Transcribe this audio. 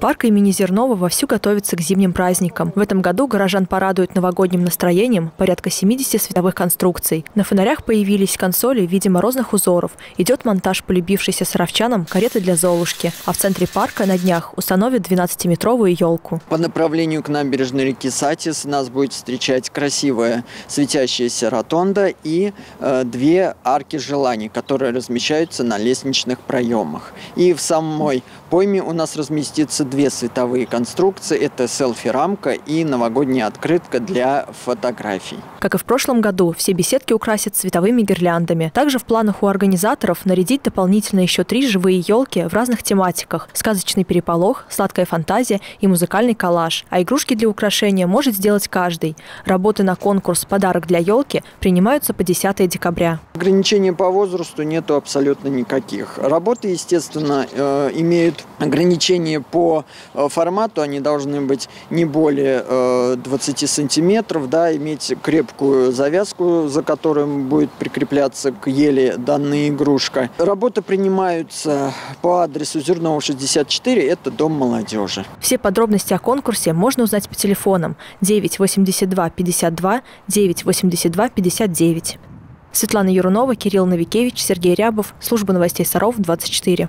Парк имени Зернова вовсю готовится к зимним праздникам. В этом году горожан порадуют новогодним настроением порядка 70 световых конструкций. На фонарях появились консоли в виде морозных узоров. Идет монтаж полюбившейся саровчанам кареты для Золушки. А в центре парка на днях установят 12-метровую елку. По направлению к набережной реки Сатис нас будет встречать красивая светящаяся ротонда и э, две арки желаний, которые размещаются на лестничных проемах. И в самой пойме у нас разместится две световые конструкции. Это селфи-рамка и новогодняя открытка для фотографий. Как и в прошлом году, все беседки украсят цветовыми гирляндами. Также в планах у организаторов нарядить дополнительно еще три живые елки в разных тематиках. Сказочный переполох, сладкая фантазия и музыкальный коллаж. А игрушки для украшения может сделать каждый. Работы на конкурс «Подарок для елки» принимаются по 10 декабря. Ограничений по возрасту нету абсолютно никаких. Работы, естественно, э, имеют ограничения по Э, формату они должны быть не более 20 э, сантиметров, да, иметь крепкую завязку, за которой будет прикрепляться к еле данная игрушка. Работы принимаются по адресу Зернова 64, это Дом молодежи. Все подробности о конкурсе можно узнать по телефонам 982 52 982 59. Светлана Юрунова, Кирилл Новикевич, Сергей Рябов, служба новостей Саров, 24.